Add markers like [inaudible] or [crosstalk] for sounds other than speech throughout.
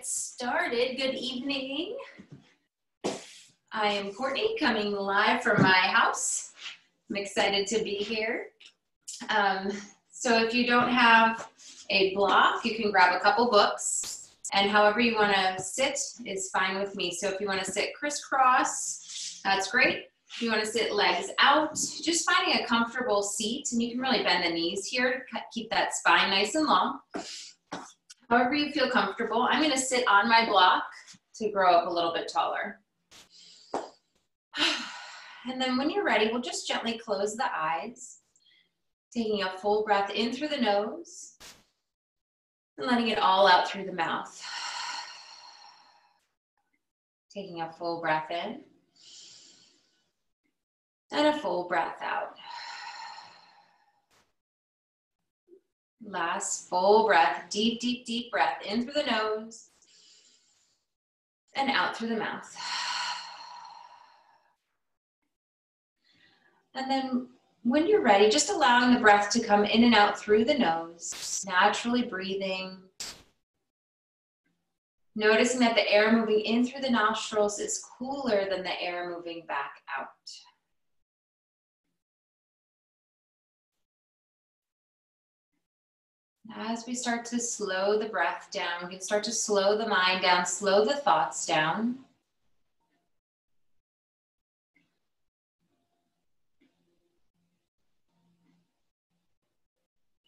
started. Good evening. I am Courtney coming live from my house. I'm excited to be here. Um, so if you don't have a block, you can grab a couple books and however you want to sit is fine with me. So if you want to sit crisscross, that's great. If you want to sit legs out, just finding a comfortable seat and you can really bend the knees here to keep that spine nice and long however you feel comfortable. I'm gonna sit on my block to grow up a little bit taller. [sighs] And then when you're ready, we'll just gently close the eyes, taking a full breath in through the nose and letting it all out through the mouth. [sighs] Taking a full breath in and a full breath out. Last full breath, deep, deep, deep breath in through the nose and out through the mouth. And then when you're ready, just allowing the breath to come in and out through the nose, naturally breathing. Noticing that the air moving in through the nostrils is cooler than the air moving back out. As we start to slow the breath down, we can start to slow the mind down, slow the thoughts down.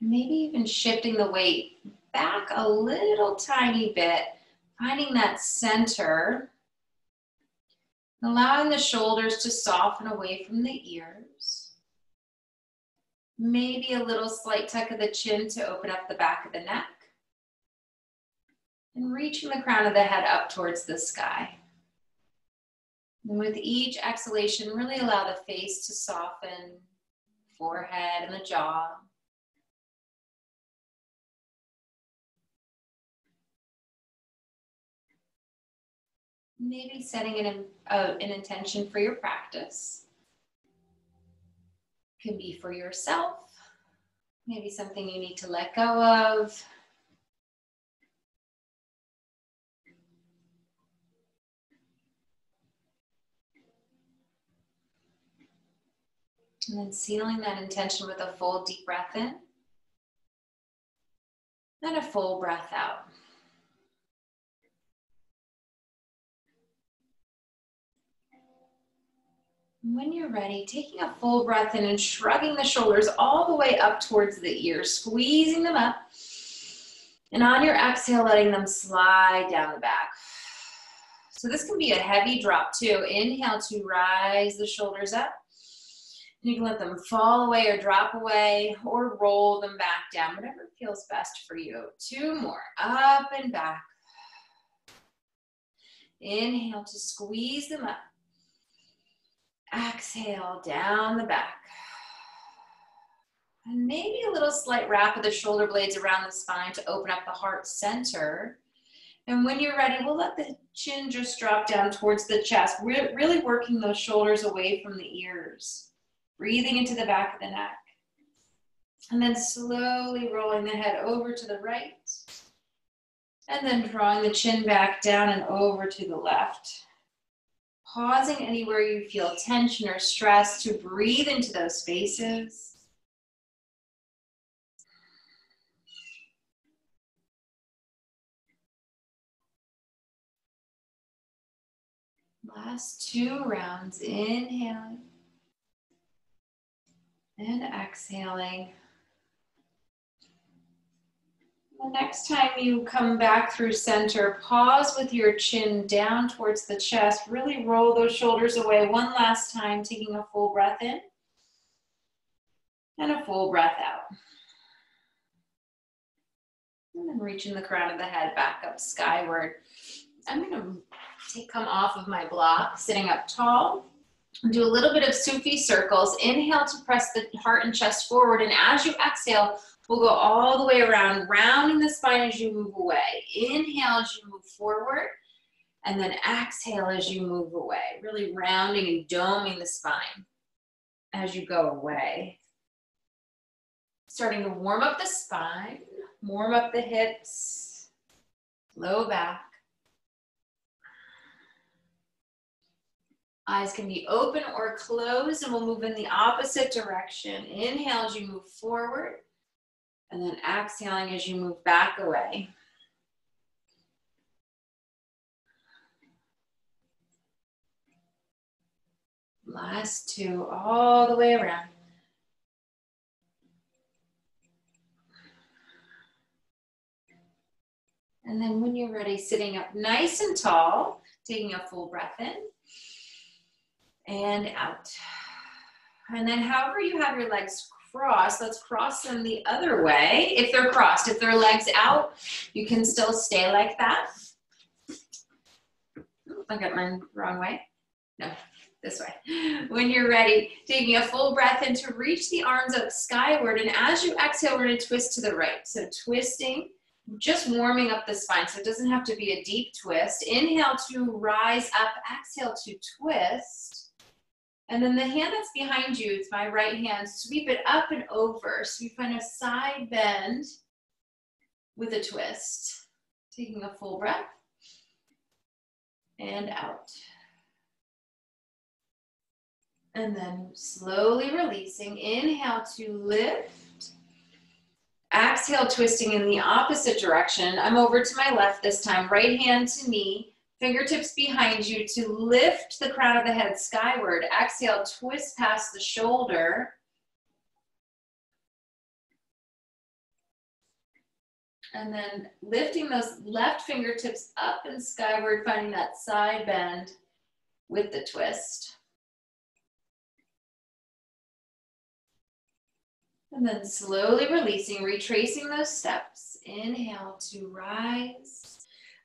Maybe even shifting the weight back a little tiny bit, finding that center, allowing the shoulders to soften away from the ears. Maybe a little slight tuck of the chin to open up the back of the neck. And reaching the crown of the head up towards the sky. And with each exhalation, really allow the face to soften, forehead and the jaw. Maybe setting an, uh, an intention for your practice can be for yourself, maybe something you need to let go of. And then sealing that intention with a full deep breath in and a full breath out. When you're ready, taking a full breath in and shrugging the shoulders all the way up towards the ears, squeezing them up. And on your exhale, letting them slide down the back. So this can be a heavy drop too. Inhale to rise the shoulders up. And You can let them fall away or drop away or roll them back down, whatever feels best for you. Two more, up and back. Inhale to squeeze them up. Exhale down the back. And maybe a little slight wrap of the shoulder blades around the spine to open up the heart center. And when you're ready, we'll let the chin just drop down towards the chest, We're really working those shoulders away from the ears. Breathing into the back of the neck. And then slowly rolling the head over to the right. And then drawing the chin back down and over to the left pausing anywhere you feel tension or stress to breathe into those spaces. Last two rounds, inhaling and exhaling. The next time you come back through center, pause with your chin down towards the chest. Really roll those shoulders away one last time, taking a full breath in and a full breath out. And then reaching the crown of the head back up skyward. I'm going to come off of my block, sitting up tall. And do a little bit of Sufi circles. Inhale to press the heart and chest forward. And as you exhale, We'll go all the way around, rounding the spine as you move away. Inhale as you move forward, and then exhale as you move away, really rounding and doming the spine as you go away. Starting to warm up the spine, warm up the hips, low back. Eyes can be open or closed, and we'll move in the opposite direction. Inhale as you move forward and then exhaling as you move back away. Last two, all the way around. And then when you're ready, sitting up nice and tall, taking a full breath in and out. And then however you have your legs crossed, let's cross them the other way. If they're crossed, if their legs out, you can still stay like that. I got mine wrong way. No, this way. When you're ready, taking a full breath in to reach the arms up skyward. And as you exhale, we're gonna twist to the right. So twisting just warming up the spine. So it doesn't have to be a deep twist. Inhale to rise up, exhale to twist. And then the hand that's behind you, it's my right hand, sweep it up and over. So you find a side bend with a twist. Taking a full breath and out. And then slowly releasing. Inhale to lift Exhale, twisting in the opposite direction. I'm over to my left this time, right hand to knee, fingertips behind you to lift the crown of the head skyward. Exhale, twist past the shoulder. And then lifting those left fingertips up and skyward, finding that side bend with the twist. And then slowly releasing, retracing those steps. Inhale to rise.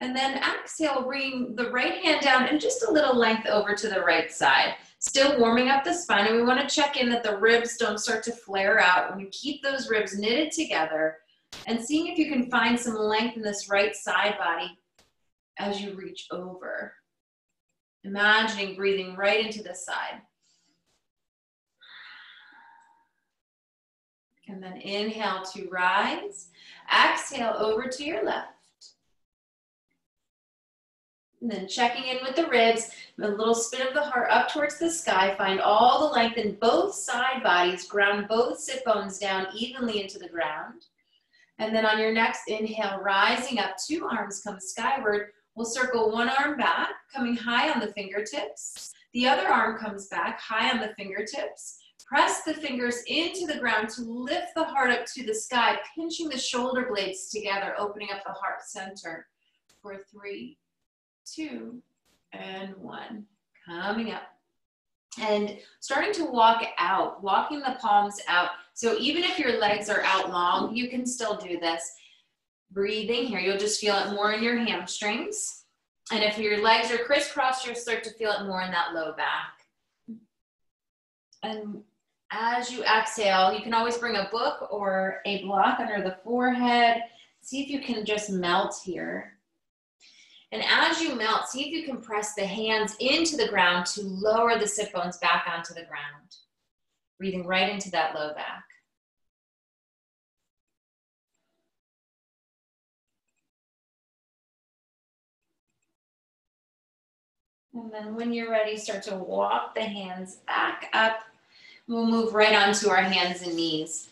And then exhale, bring the right hand down and just a little length over to the right side. Still warming up the spine. And we want to check in that the ribs don't start to flare out. When you keep those ribs knitted together and seeing if you can find some length in this right side body as you reach over. Imagining breathing right into the side. And then inhale to rise. Exhale over to your left. And then checking in with the ribs, a little spin of the heart up towards the sky. Find all the length in both side bodies. Ground both sit bones down evenly into the ground. And then on your next inhale, rising up, two arms come skyward. We'll circle one arm back, coming high on the fingertips. The other arm comes back, high on the fingertips. Press the fingers into the ground to lift the heart up to the sky, pinching the shoulder blades together, opening up the heart center for three, two, and one. Coming up. And starting to walk out, walking the palms out. So even if your legs are out long, you can still do this. Breathing here, you'll just feel it more in your hamstrings. And if your legs are crisscrossed, you'll start to feel it more in that low back. And as you exhale, you can always bring a book or a block under the forehead. See if you can just melt here. And as you melt, see if you can press the hands into the ground to lower the sit bones back onto the ground. Breathing right into that low back. And then when you're ready, start to walk the hands back up We'll move right onto our hands and knees,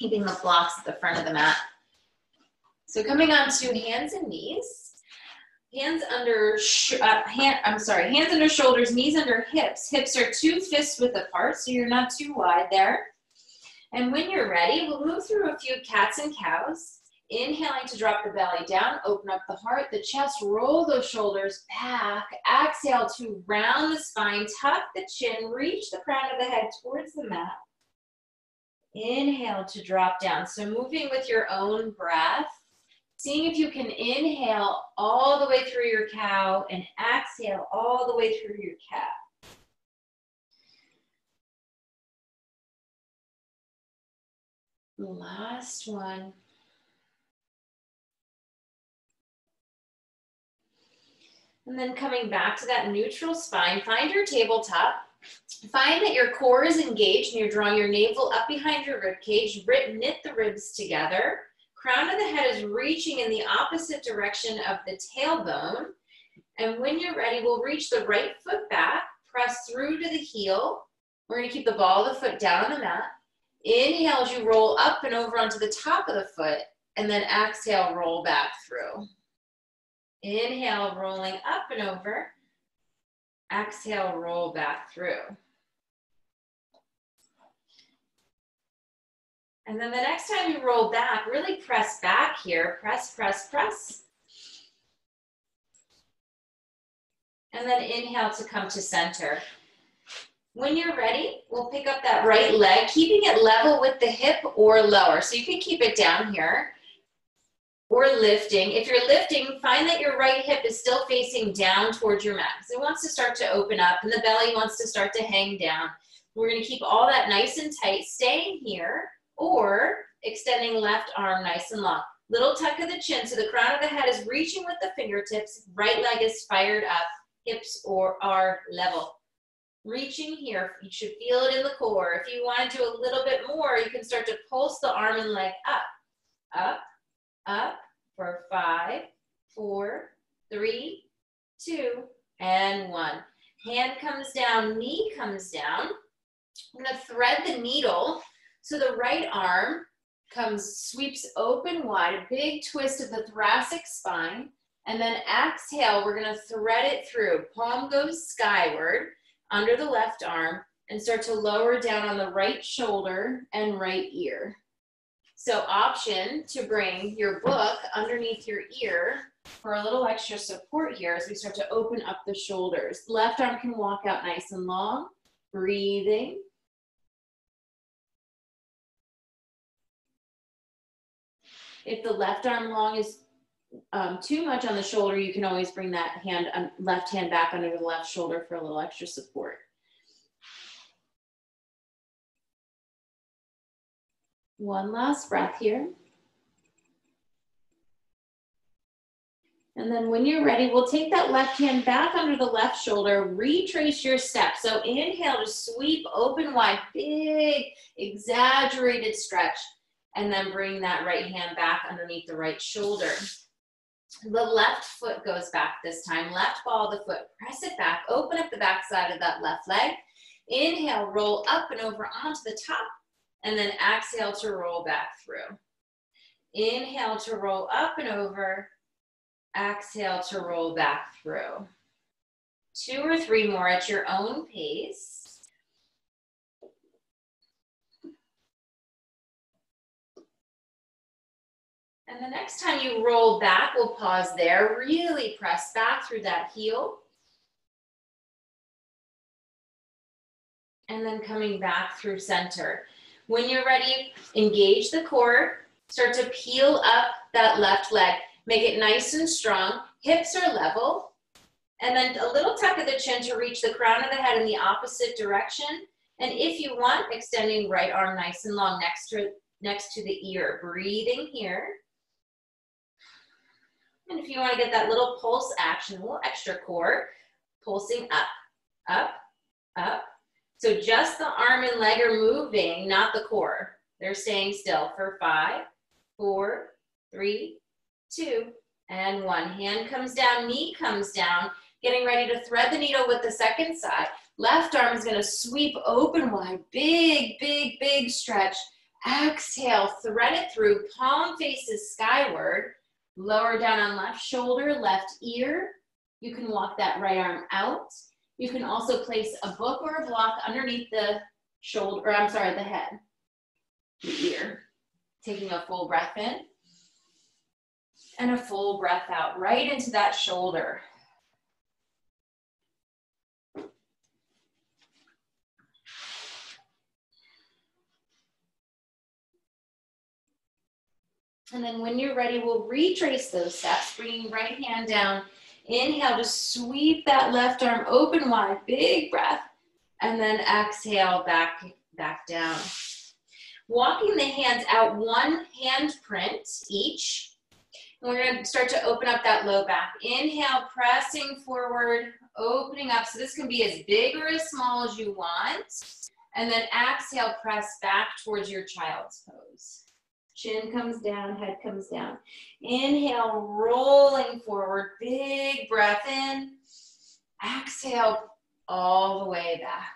keeping the blocks at the front of the mat. So coming onto hands and knees, hands under, uh, hand, I'm sorry, hands under shoulders, knees under hips. Hips are two fists width apart, so you're not too wide there. And when you're ready, we'll move through a few cats and cows. Inhaling to drop the belly down, open up the heart, the chest, roll those shoulders back. Exhale to round the spine, tuck the chin, reach the crown of the head towards the mat. Inhale to drop down. So moving with your own breath, seeing if you can inhale all the way through your cow and exhale all the way through your cat. Last one. And then coming back to that neutral spine, find your tabletop. Find that your core is engaged and you're drawing your navel up behind your rib cage. Knit the ribs together. Crown of the head is reaching in the opposite direction of the tailbone. And when you're ready, we'll reach the right foot back, press through to the heel. We're gonna keep the ball of the foot down on the mat. Inhale as you roll up and over onto the top of the foot, and then exhale, roll back through. Inhale, rolling up and over. Exhale, roll back through. And then the next time you roll back, really press back here. Press, press, press. And then inhale to come to center. When you're ready, we'll pick up that right leg, keeping it level with the hip or lower. So you can keep it down here or lifting. If you're lifting, find that your right hip is still facing down towards your mat. So it wants to start to open up and the belly wants to start to hang down. We're gonna keep all that nice and tight, staying here or extending left arm nice and long. Little tuck of the chin, so the crown of the head is reaching with the fingertips, right leg is fired up, hips or are level. Reaching here, you should feel it in the core. If you want to do a little bit more, you can start to pulse the arm and leg up, up, up for five, four, three, two, and one. Hand comes down, knee comes down. I'm gonna thread the needle so the right arm comes, sweeps open wide, a big twist of the thoracic spine. And then exhale, we're gonna thread it through. Palm goes skyward under the left arm and start to lower down on the right shoulder and right ear. So option to bring your book underneath your ear for a little extra support here as we start to open up the shoulders. Left arm can walk out nice and long, breathing. If the left arm long is um, too much on the shoulder, you can always bring that hand, um, left hand back under the left shoulder for a little extra support. One last breath here. And then when you're ready, we'll take that left hand back under the left shoulder, retrace your steps. So inhale to sweep open wide, big, exaggerated stretch and then bring that right hand back underneath the right shoulder. The left foot goes back this time. Left ball of the foot, press it back, open up the back side of that left leg. Inhale, roll up and over onto the top, and then exhale to roll back through. Inhale to roll up and over, exhale to roll back through. Two or three more at your own pace. And the next time you roll back, we'll pause there. Really press back through that heel. And then coming back through center. When you're ready, engage the core. Start to peel up that left leg. Make it nice and strong. Hips are level. And then a little tuck of the chin to reach the crown of the head in the opposite direction. And if you want, extending right arm nice and long next to, next to the ear. Breathing here. And if you want to get that little pulse action, a little extra core, pulsing up, up, up. So just the arm and leg are moving, not the core. They're staying still for five, four, three, two, and one. Hand comes down, knee comes down, getting ready to thread the needle with the second side. Left arm is gonna sweep open wide, big, big, big stretch. Exhale, thread it through, palm faces skyward. Lower down on left shoulder, left ear. You can walk that right arm out. You can also place a book or a block underneath the shoulder, or I'm sorry, the head, the ear. Taking a full breath in and a full breath out right into that shoulder. And then when you're ready, we'll retrace those steps, bringing right hand down. Inhale to sweep that left arm open wide, big breath. And then exhale back, back down. Walking the hands out one hand print each. And we're gonna start to open up that low back. Inhale, pressing forward, opening up. So this can be as big or as small as you want. And then exhale, press back towards your child's pose. Chin comes down, head comes down. Inhale, rolling forward, big breath in. Exhale, all the way back.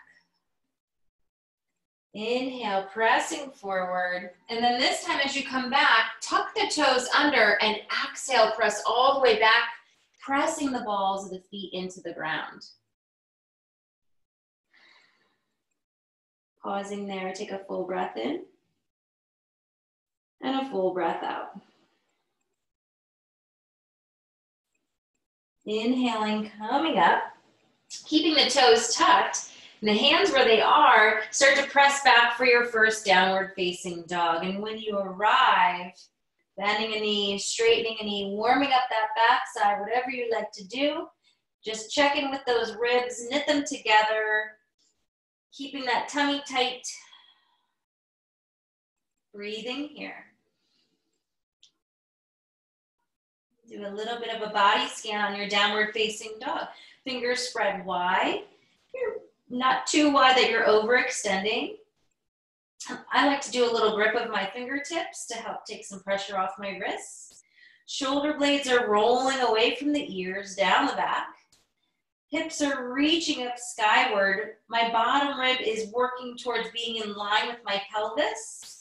Inhale, pressing forward. And then this time as you come back, tuck the toes under and exhale, press all the way back, pressing the balls of the feet into the ground. Pausing there, take a full breath in and a full breath out. Inhaling, coming up, keeping the toes tucked, and the hands where they are, start to press back for your first downward facing dog. And when you arrive, bending a knee, straightening a knee, warming up that backside, whatever you like to do, just check in with those ribs, knit them together, keeping that tummy tight. Breathing here. Do a little bit of a body scan on your downward facing dog. Fingers spread wide. You're not too wide that you're overextending. I like to do a little grip of my fingertips to help take some pressure off my wrists. Shoulder blades are rolling away from the ears, down the back. Hips are reaching up skyward. My bottom rib is working towards being in line with my pelvis.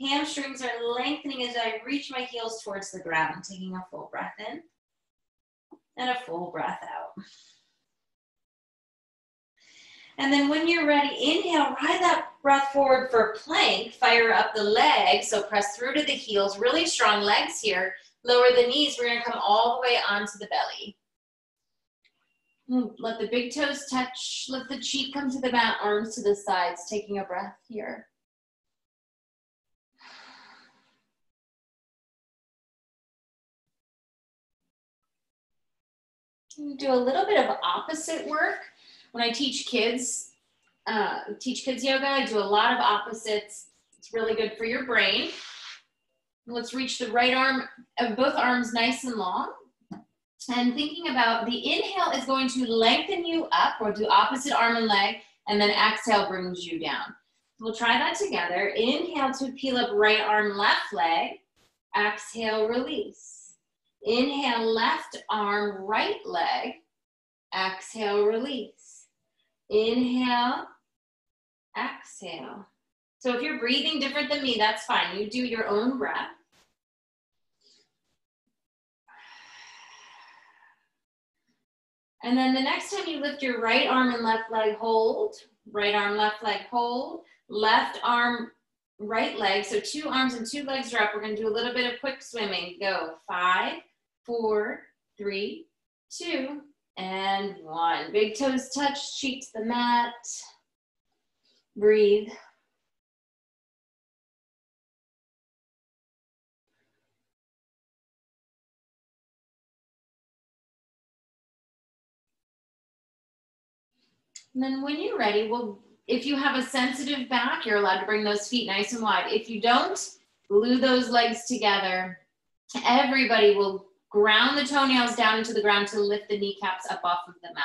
Hamstrings are lengthening as I reach my heels towards the ground, taking a full breath in and a full breath out. And then when you're ready, inhale, ride that breath forward for plank. Fire up the legs, so press through to the heels. Really strong legs here. Lower the knees. We're gonna come all the way onto the belly. Hmm, let the big toes touch. Let the cheek come to the mat, arms to the sides, taking a breath here. Do a little bit of opposite work when I teach kids, uh, teach kids yoga, I do a lot of opposites. It's really good for your brain. Let's reach the right arm of both arms nice and long. And thinking about the inhale is going to lengthen you up or do opposite arm and leg, and then exhale brings you down. We'll try that together. Inhale to peel up right arm, left leg. Exhale, release. Inhale, left arm, right leg. Exhale, release. Inhale, exhale. So if you're breathing different than me, that's fine. You do your own breath. And then the next time you lift your right arm and left leg, hold. Right arm, left leg, hold. Left arm, right leg. So two arms and two legs are up. We're gonna do a little bit of quick swimming. Go, five, four, three, two, and one. Big toes touch, cheek to the mat. Breathe. And then when you're ready, well, if you have a sensitive back, you're allowed to bring those feet nice and wide. If you don't, glue those legs together. Everybody will Ground the toenails down into the ground to lift the kneecaps up off of the mat.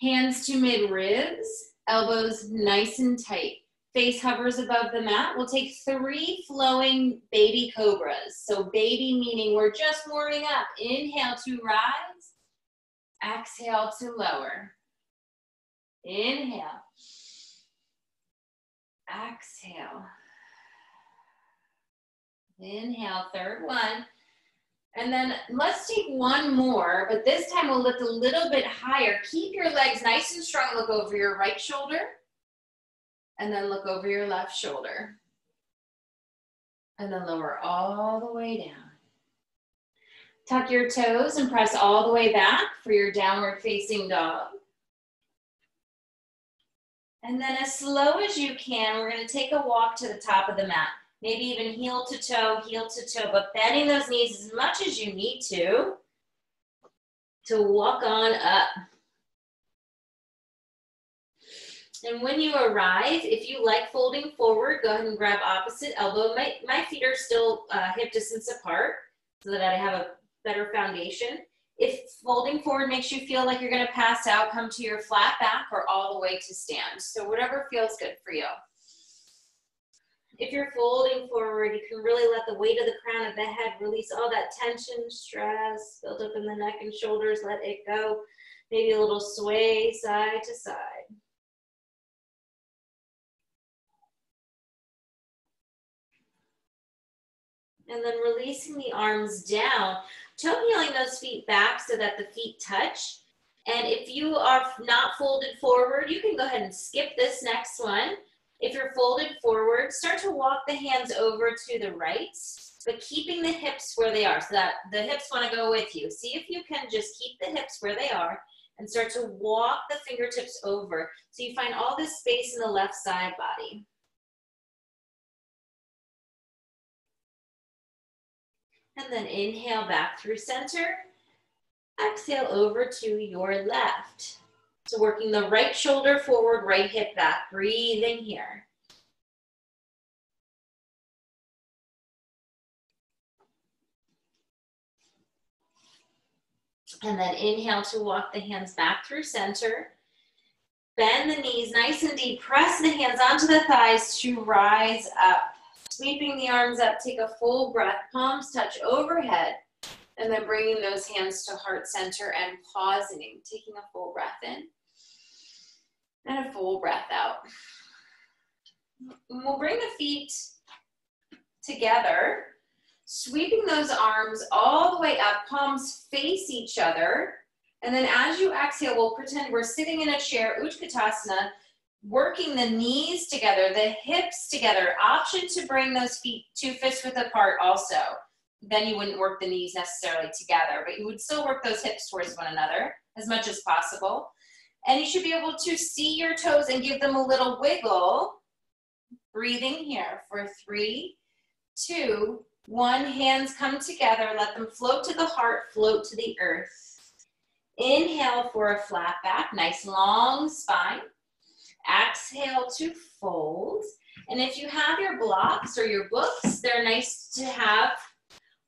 Hands to mid ribs, elbows nice and tight. Face hovers above the mat. We'll take three flowing baby cobras. So baby meaning we're just warming up. Inhale to rise. Exhale to lower. Inhale. Exhale. Inhale, third one. And then let's take one more, but this time we'll lift a little bit higher. Keep your legs nice and strong. Look over your right shoulder and then look over your left shoulder. And then lower all the way down. Tuck your toes and press all the way back for your downward facing dog. And then as slow as you can, we're gonna take a walk to the top of the mat maybe even heel to toe, heel to toe, but bending those knees as much as you need to, to walk on up. And when you arrive, if you like folding forward, go ahead and grab opposite elbow. My, my feet are still uh, hip distance apart so that I have a better foundation. If folding forward makes you feel like you're gonna pass out, come to your flat back or all the way to stand. So whatever feels good for you. If you're folding forward, you can really let the weight of the crown of the head release all that tension, stress, build up in the neck and shoulders, let it go. Maybe a little sway side to side. And then releasing the arms down, toe heeling those feet back so that the feet touch. And if you are not folded forward, you can go ahead and skip this next one. If you're folded forward, start to walk the hands over to the right, but keeping the hips where they are so that the hips wanna go with you. See if you can just keep the hips where they are and start to walk the fingertips over. So you find all this space in the left side body. And then inhale back through center. Exhale over to your left. So working the right shoulder forward, right hip back. Breathing here. And then inhale to walk the hands back through center. Bend the knees nice and deep. Press the hands onto the thighs to rise up. Sweeping the arms up, take a full breath. Palms touch overhead. And then bringing those hands to heart center and pausing, taking a full breath in and a full breath out. We'll bring the feet together, sweeping those arms all the way up, palms face each other. And then as you exhale, we'll pretend we're sitting in a chair, Utkatasana, working the knees together, the hips together. Option to bring those feet two fists width apart also. Then you wouldn't work the knees necessarily together, but you would still work those hips towards one another as much as possible. And you should be able to see your toes and give them a little wiggle. Breathing here for three, two, one. Hands come together. Let them float to the heart, float to the earth. Inhale for a flat back, nice long spine. Exhale to fold. And if you have your blocks or your books, they're nice to have.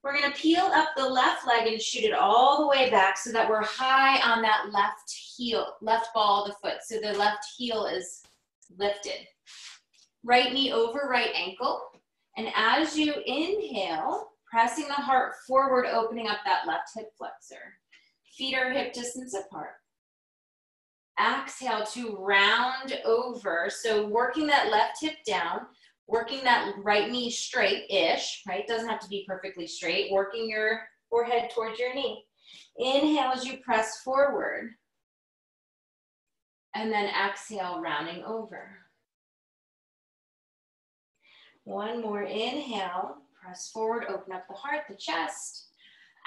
We're gonna peel up the left leg and shoot it all the way back so that we're high on that left heel, left ball of the foot. So the left heel is lifted. Right knee over right ankle. And as you inhale, pressing the heart forward, opening up that left hip flexor. Feet are hip distance apart. Exhale to round over. So working that left hip down, working that right knee straight-ish, right? Doesn't have to be perfectly straight. Working your forehead towards your knee. Inhale as you press forward. And then exhale, rounding over. One more inhale, press forward, open up the heart, the chest.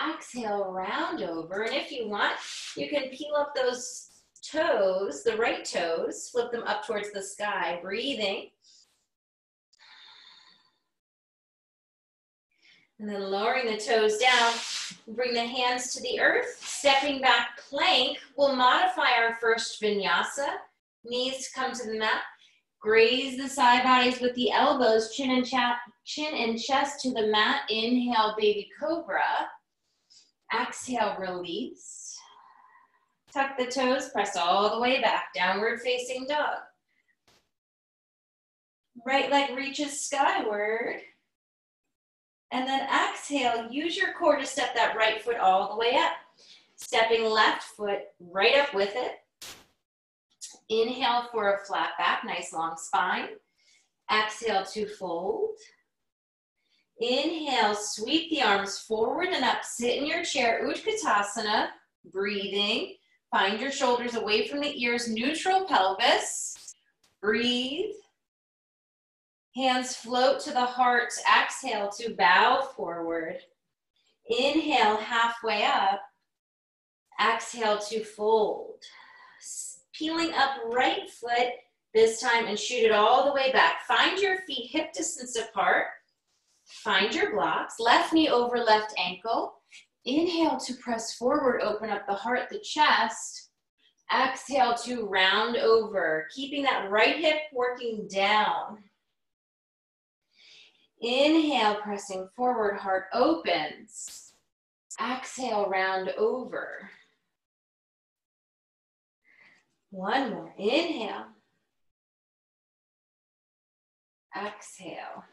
Exhale, round over. And if you want, you can peel up those toes, the right toes, flip them up towards the sky, breathing. And then lowering the toes down, bring the hands to the earth, stepping back plank. We'll modify our first vinyasa. Knees come to the mat. Graze the side bodies with the elbows, chin and, chin and chest to the mat. Inhale, baby cobra. Exhale, release. Tuck the toes, press all the way back. Downward facing dog. Right leg reaches skyward. And then exhale, use your core to step that right foot all the way up. Stepping left foot right up with it. Inhale for a flat back, nice long spine. Exhale to fold. Inhale, sweep the arms forward and up. Sit in your chair, Utkatasana, breathing. Find your shoulders away from the ears, neutral pelvis. Breathe. Hands float to the heart. Exhale to bow forward. Inhale, halfway up. Exhale to fold. Peeling up right foot this time and shoot it all the way back. Find your feet hip distance apart. Find your blocks. Left knee over left ankle. Inhale to press forward, open up the heart, the chest. Exhale to round over, keeping that right hip working down. Inhale, pressing forward, heart opens. Exhale, round over. One more. Inhale. Exhale.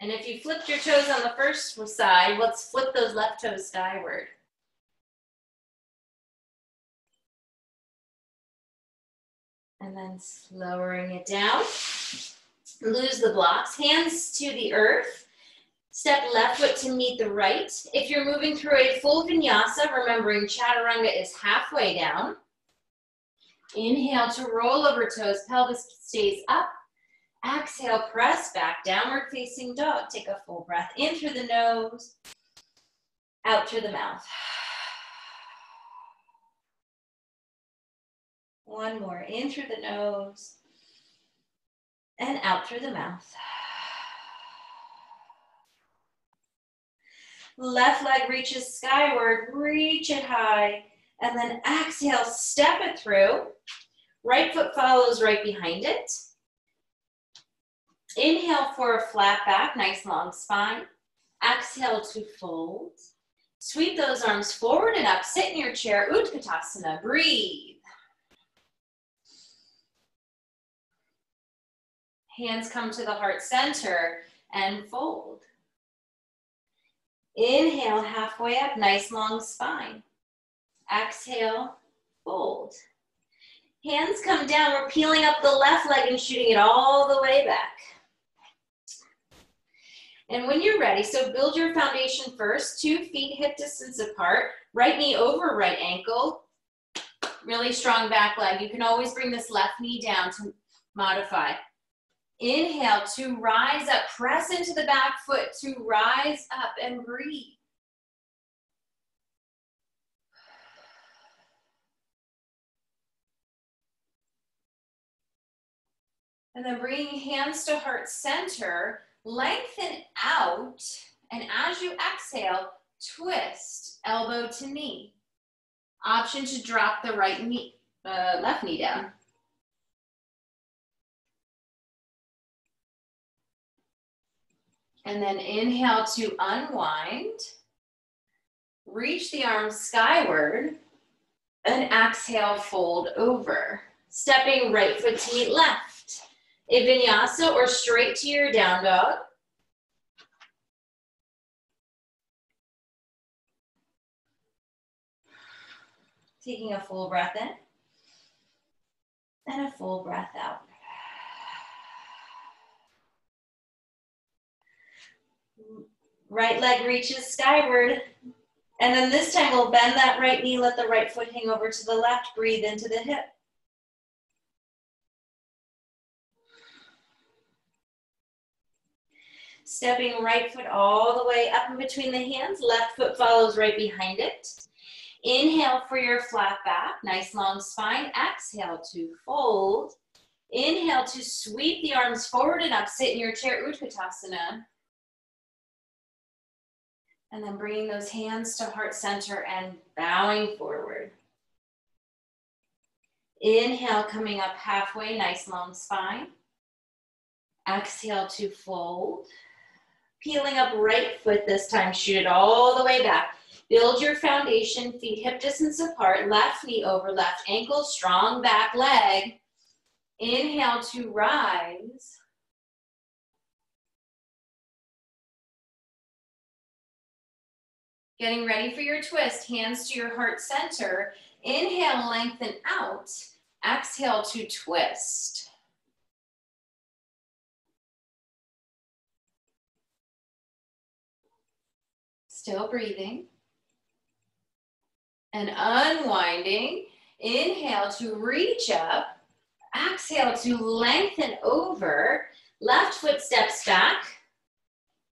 And if you flipped your toes on the first side, let's flip those left toes skyward. And then slowing it down. Lose the blocks. Hands to the earth. Step left foot to meet the right. If you're moving through a full vinyasa, remembering chaturanga is halfway down. Inhale to roll over toes, pelvis stays up. Exhale, press back, downward facing dog. Take a full breath in through the nose, out through the mouth. One more, in through the nose and out through the mouth. Left leg reaches skyward, reach it high, and then exhale, step it through. Right foot follows right behind it. Inhale for a flat back, nice long spine. Exhale to fold. Sweep those arms forward and up. Sit in your chair, Utkatasana. Breathe. Hands come to the heart center and fold. Inhale, halfway up, nice long spine. Exhale, fold. Hands come down, we're peeling up the left leg and shooting it all the way back. And when you're ready, so build your foundation first, two feet hip distance apart, right knee over right ankle, really strong back leg. You can always bring this left knee down to modify. Inhale to rise up, press into the back foot to rise up and breathe. And then bringing hands to heart center, lengthen out, and as you exhale, twist elbow to knee. Option to drop the right knee, uh, left knee down. And then inhale to unwind. Reach the arms skyward. And exhale, fold over. Stepping right foot to meet left. A vinyasa or straight to your down dog. Taking a full breath in and a full breath out. Right leg reaches skyward. And then this time we'll bend that right knee, let the right foot hang over to the left, breathe into the hip. Stepping right foot all the way up in between the hands, left foot follows right behind it. Inhale for your flat back, nice long spine. Exhale to fold. Inhale to sweep the arms forward and up, sit in your chair, Utkatasana. And then bringing those hands to heart center and bowing forward. Inhale, coming up halfway, nice long spine. Exhale to fold. Peeling up right foot this time, shoot it all the way back. Build your foundation, feet hip distance apart, left knee over left ankle, strong back leg. Inhale to rise. Getting ready for your twist, hands to your heart center. Inhale, lengthen out. Exhale to twist. Still breathing. And unwinding. Inhale to reach up. Exhale to lengthen over. Left foot steps back.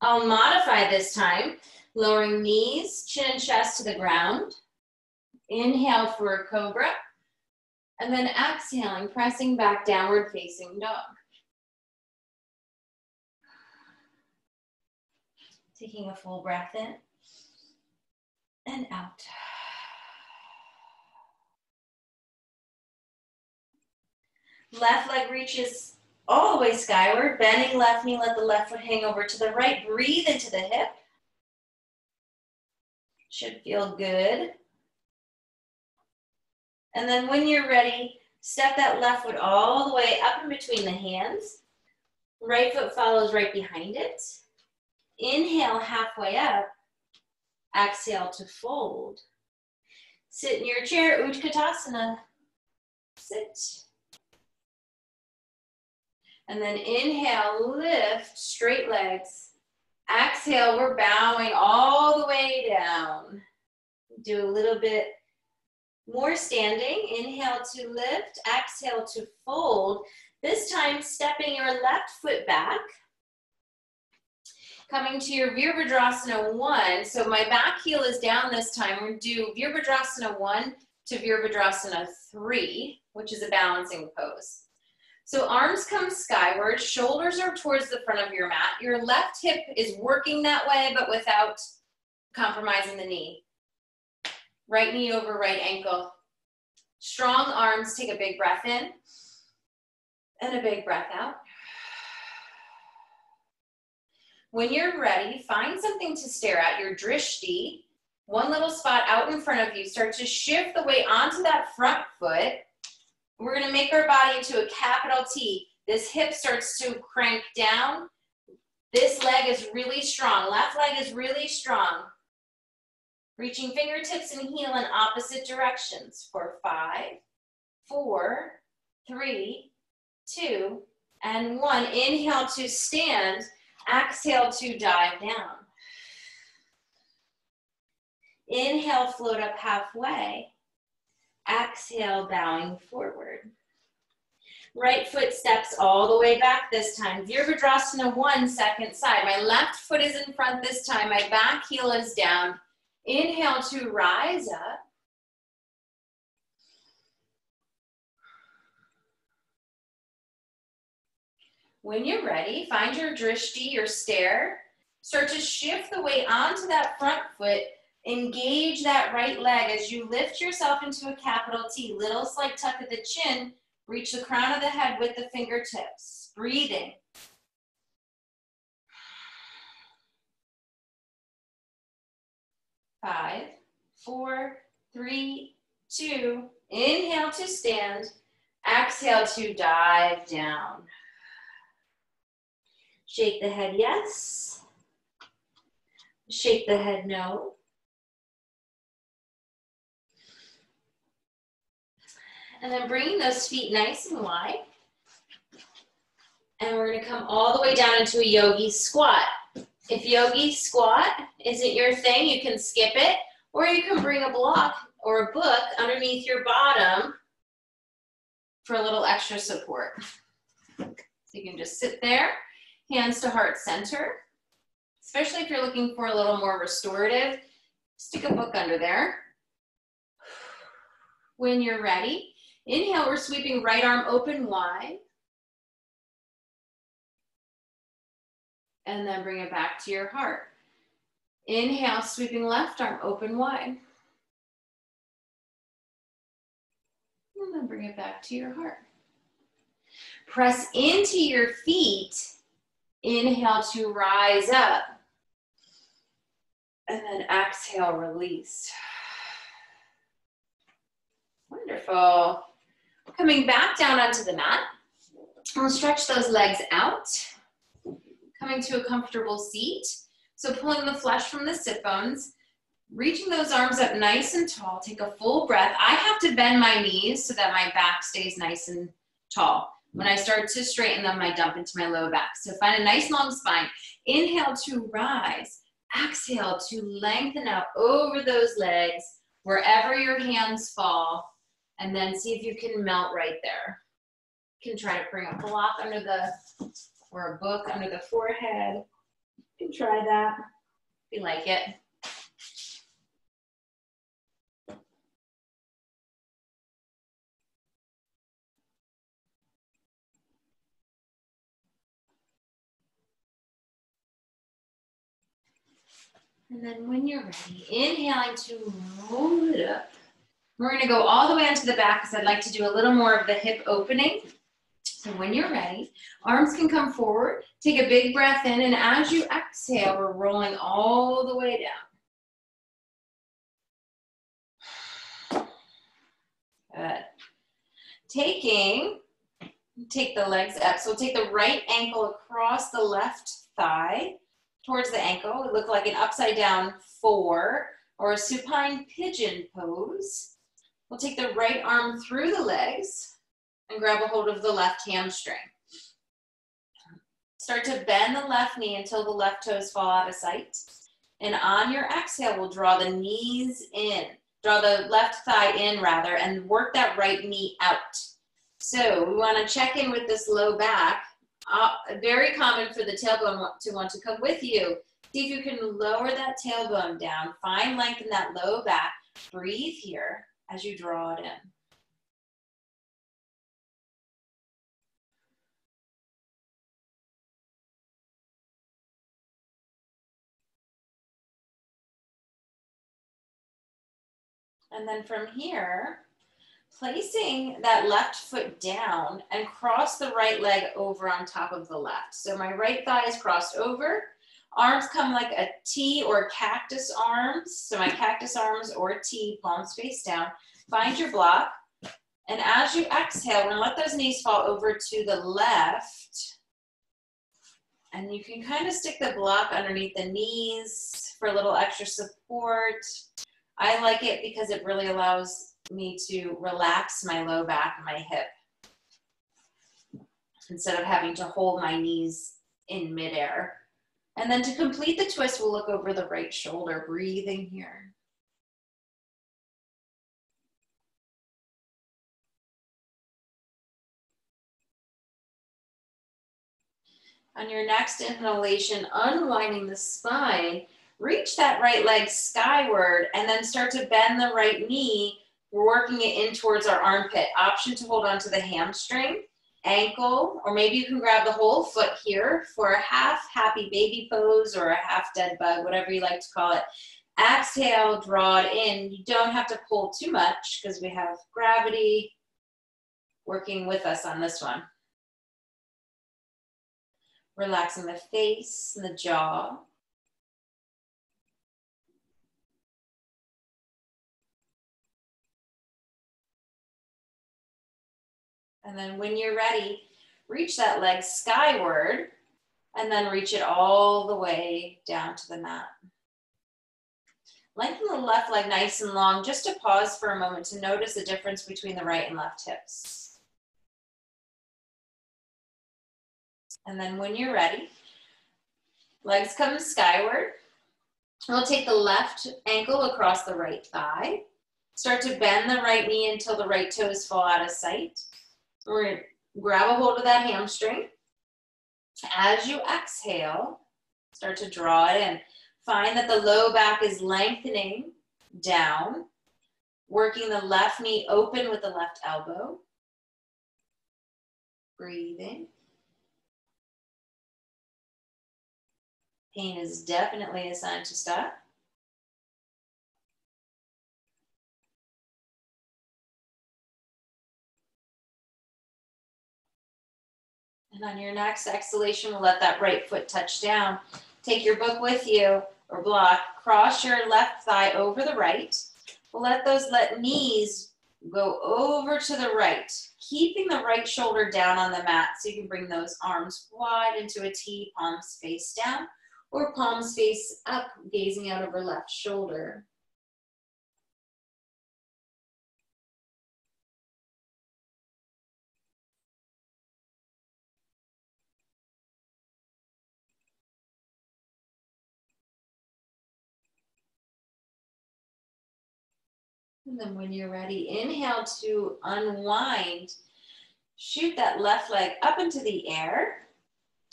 I'll modify this time lowering knees, chin and chest to the ground. Inhale for a cobra. And then exhaling, pressing back downward facing dog. Taking a full breath in and out. Left leg reaches all the way skyward, bending left knee, let the left foot hang over to the right. Breathe into the hip. Should feel good. And then when you're ready, step that left foot all the way up in between the hands. Right foot follows right behind it. Inhale halfway up. Exhale to fold. Sit in your chair, Utkatasana. Sit. And then inhale, lift, straight legs. Exhale, we're bowing all the way down. Do a little bit more standing. Inhale to lift, exhale to fold. This time, stepping your left foot back. Coming to your Virabhadrasana 1. So my back heel is down this time. We're going to do Virabhadrasana 1 to Virabhadrasana 3, which is a balancing pose. So arms come skyward, shoulders are towards the front of your mat. Your left hip is working that way, but without compromising the knee. Right knee over right ankle. Strong arms, take a big breath in and a big breath out. When you're ready, find something to stare at, your drishti, one little spot out in front of you. Start to shift the weight onto that front foot we're gonna make our body into a capital T. This hip starts to crank down. This leg is really strong. Left leg is really strong. Reaching fingertips and heel in opposite directions for five, four, three, two, and one. Inhale to stand. Exhale to dive down. Inhale, float up halfway. Exhale, bowing forward. Right foot steps all the way back this time. Virabhadrasana one, second side. My left foot is in front this time. My back heel is down. Inhale to rise up. When you're ready, find your drishti, your stare. Start to shift the weight onto that front foot Engage that right leg as you lift yourself into a capital T. Little slight tuck of the chin. Reach the crown of the head with the fingertips. Breathing. Five, four, three, two. Inhale to stand. Exhale to dive down. Shake the head yes. Shake the head no. And then bringing those feet nice and wide. And we're gonna come all the way down into a yogi squat. If yogi squat isn't your thing, you can skip it, or you can bring a block or a book underneath your bottom for a little extra support. So you can just sit there, hands to heart center. Especially if you're looking for a little more restorative, stick a book under there. When you're ready, Inhale, we're sweeping right arm open wide. And then bring it back to your heart. Inhale, sweeping left arm open wide. And then bring it back to your heart. Press into your feet. Inhale to rise up. And then exhale, release. Wonderful. Coming back down onto the mat. We'll stretch those legs out. Coming to a comfortable seat. So pulling the flesh from the sit bones, reaching those arms up nice and tall. Take a full breath. I have to bend my knees so that my back stays nice and tall. When I start to straighten them, I dump into my low back. So find a nice long spine. Inhale to rise. Exhale to lengthen out over those legs. Wherever your hands fall, and then see if you can melt right there. You can try to bring a block under the, or a book under the forehead. You can try that if you like it. And then when you're ready, inhaling to roll it up. We're gonna go all the way onto the back because I'd like to do a little more of the hip opening. So when you're ready, arms can come forward. Take a big breath in, and as you exhale, we're rolling all the way down. Good. Taking, take the legs up. So take the right ankle across the left thigh towards the ankle. It look like an upside down four or a supine pigeon pose. We'll take the right arm through the legs and grab a hold of the left hamstring. Start to bend the left knee until the left toes fall out of sight. And on your exhale, we'll draw the knees in, draw the left thigh in rather, and work that right knee out. So we want to check in with this low back. Uh, very common for the tailbone to want to come with you. See if you can lower that tailbone down. Find length in that low back. Breathe here as you draw it in. And then from here, placing that left foot down and cross the right leg over on top of the left. So my right thigh is crossed over. Arms come like a T or cactus arms. So my cactus arms or T, palms face down. Find your block. And as you exhale, we're gonna let those knees fall over to the left. And you can kind of stick the block underneath the knees for a little extra support. I like it because it really allows me to relax my low back and my hip instead of having to hold my knees in midair. And then to complete the twist, we'll look over the right shoulder, breathing here. On your next inhalation, unwinding the spine, reach that right leg skyward and then start to bend the right knee. Working it in towards our armpit. Option to hold on to the hamstring, ankle, or maybe you can grab the whole foot here for a half happy baby pose or a half dead bug, whatever you like to call it. Exhale, draw it in. You don't have to pull too much because we have gravity working with us on this one. Relaxing the face and the jaw. And then when you're ready, reach that leg skyward and then reach it all the way down to the mat. Lengthen the left leg nice and long, just to pause for a moment to notice the difference between the right and left hips. And then when you're ready, legs come skyward. We'll take the left ankle across the right thigh. Start to bend the right knee until the right toes fall out of sight. We're gonna grab a hold of that hamstring. As you exhale, start to draw it in. Find that the low back is lengthening down, working the left knee open with the left elbow. Breathing. Pain is definitely a sign to stop. And on your next exhalation, we'll let that right foot touch down. Take your book with you or block. Cross your left thigh over the right. We'll let those let knees go over to the right, keeping the right shoulder down on the mat so you can bring those arms wide into a T, palms face down, or palms face up, gazing out over left shoulder. And then when you're ready, inhale to unwind. Shoot that left leg up into the air.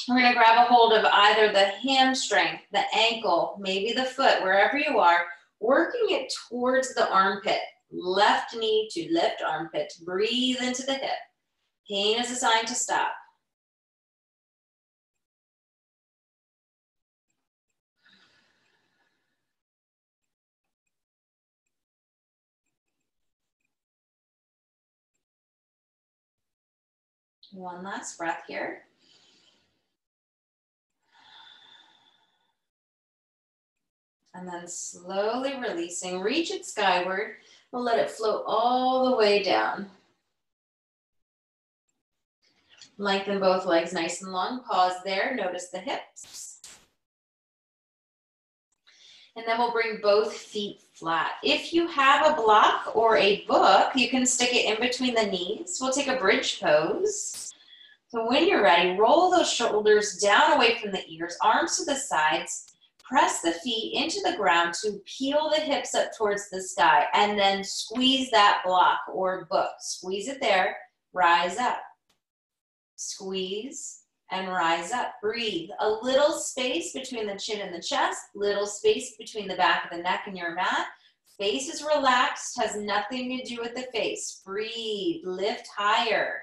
We're gonna grab a hold of either the hamstring, the ankle, maybe the foot, wherever you are, working it towards the armpit. Left knee to lift armpit. Breathe into the hip. Pain is a sign to stop. One last breath here. And then slowly releasing, reach it skyward. We'll let it float all the way down. Lengthen both legs nice and long. Pause there. Notice the hips. And then we'll bring both feet flat. If you have a block or a book, you can stick it in between the knees. We'll take a bridge pose. So when you're ready, roll those shoulders down away from the ears, arms to the sides, press the feet into the ground to peel the hips up towards the sky, and then squeeze that block or book. Squeeze it there, rise up. Squeeze and rise up. Breathe. A little space between the chin and the chest, little space between the back of the neck and your mat. Face is relaxed, has nothing to do with the face. Breathe, lift higher.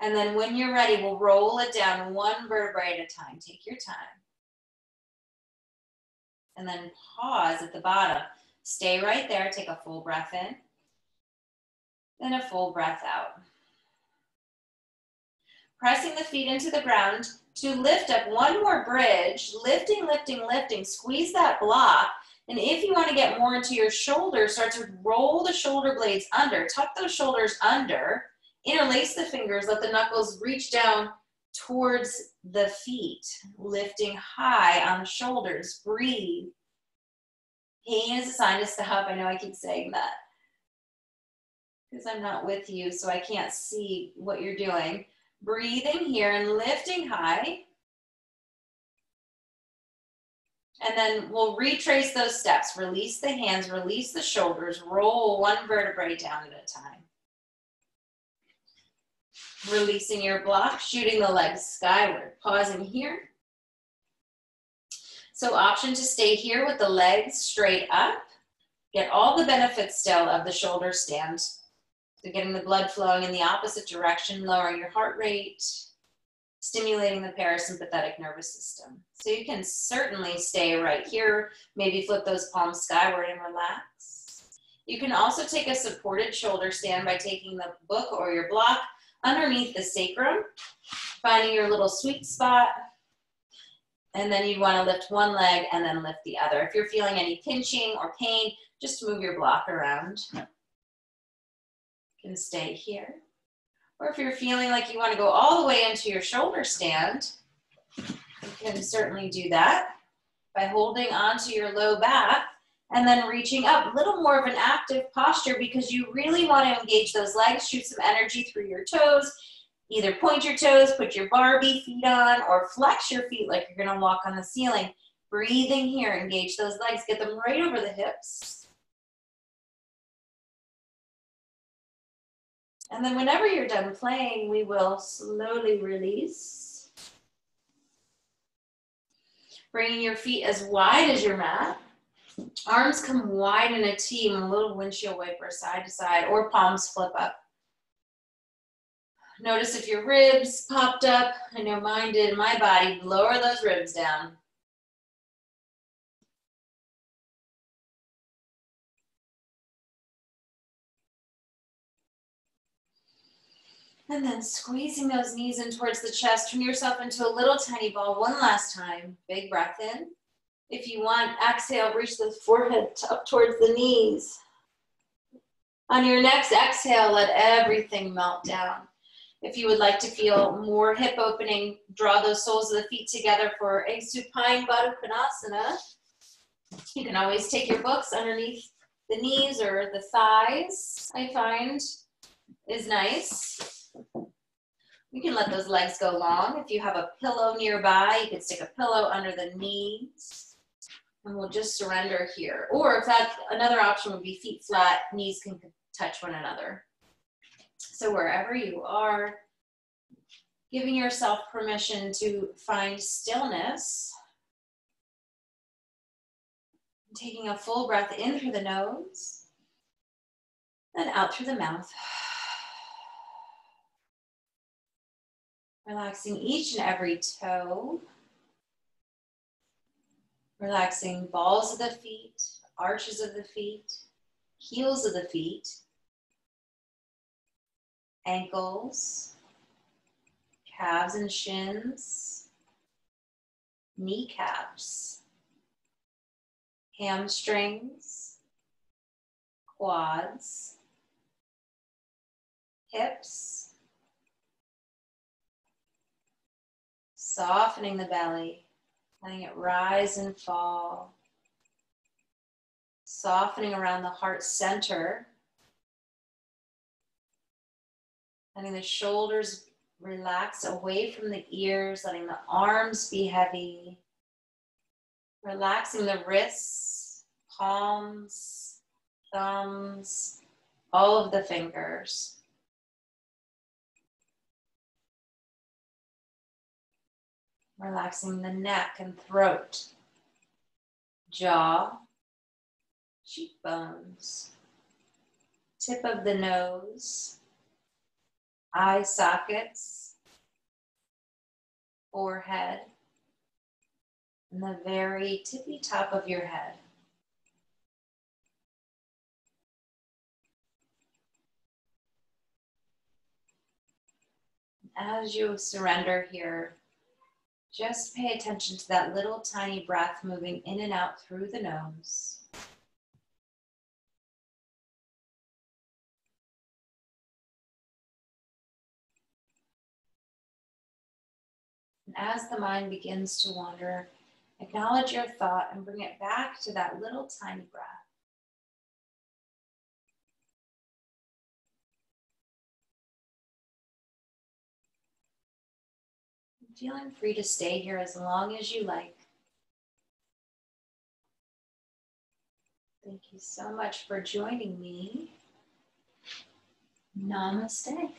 And then when you're ready, we'll roll it down one vertebrae at a time. Take your time. And then pause at the bottom. Stay right there. Take a full breath in. Then a full breath out. Pressing the feet into the ground to lift up one more bridge. Lifting, lifting, lifting. Squeeze that block. And if you want to get more into your shoulders, start to roll the shoulder blades under. Tuck those shoulders under Interlace the fingers, let the knuckles reach down towards the feet, lifting high on the shoulders. Breathe. Pain is a sign to stop. I know I keep saying that because I'm not with you, so I can't see what you're doing. Breathing here and lifting high. And then we'll retrace those steps. Release the hands, release the shoulders, roll one vertebrae down at a time. Releasing your block, shooting the legs skyward. Pausing here. So option to stay here with the legs straight up. Get all the benefits still of the shoulder stand. So getting the blood flowing in the opposite direction, lowering your heart rate, stimulating the parasympathetic nervous system. So you can certainly stay right here, maybe flip those palms skyward and relax. You can also take a supported shoulder stand by taking the book or your block underneath the sacrum, finding your little sweet spot. And then you'd want to lift one leg and then lift the other. If you're feeling any pinching or pain, just move your block around. Can stay here. Or if you're feeling like you want to go all the way into your shoulder stand, you can certainly do that by holding onto your low back and then reaching up. A little more of an active posture because you really want to engage those legs, shoot some energy through your toes. Either point your toes, put your Barbie feet on, or flex your feet like you're going to walk on the ceiling. Breathing here, engage those legs, get them right over the hips. And then whenever you're done playing, we will slowly release. Bringing your feet as wide as your mat. Arms come wide in a T and a little windshield wiper side to side or palms flip up. Notice if your ribs popped up. I know mine did my body. Lower those ribs down. And then squeezing those knees in towards the chest. Turn yourself into a little tiny ball one last time. Big breath in. If you want, exhale, reach the forehead up towards the knees. On your next exhale, let everything melt down. If you would like to feel more hip opening, draw those soles of the feet together for a supine Baddha. You can always take your books underneath the knees or the thighs, I find is nice. You can let those legs go long. If you have a pillow nearby, you can stick a pillow under the knees and we'll just surrender here. Or if that, another option would be feet flat, knees can touch one another. So wherever you are, giving yourself permission to find stillness. Taking a full breath in through the nose and out through the mouth. Relaxing each and every toe. Relaxing balls of the feet, arches of the feet, heels of the feet, ankles, calves and shins, kneecaps, hamstrings, quads, hips, softening the belly letting it rise and fall, softening around the heart center, letting the shoulders Relax away from the ears, letting the arms be heavy. Relaxing the wrists, palms, thumbs, all of the fingers. Relaxing the neck and throat, jaw, cheekbones, tip of the nose, eye sockets, forehead, and the very tippy top of your head. As you surrender here, just pay attention to that little tiny breath moving in and out through the nose. And as the mind begins to wander, acknowledge your thought and bring it back to that little tiny breath. Feeling free to stay here as long as you like. Thank you so much for joining me. Namaste.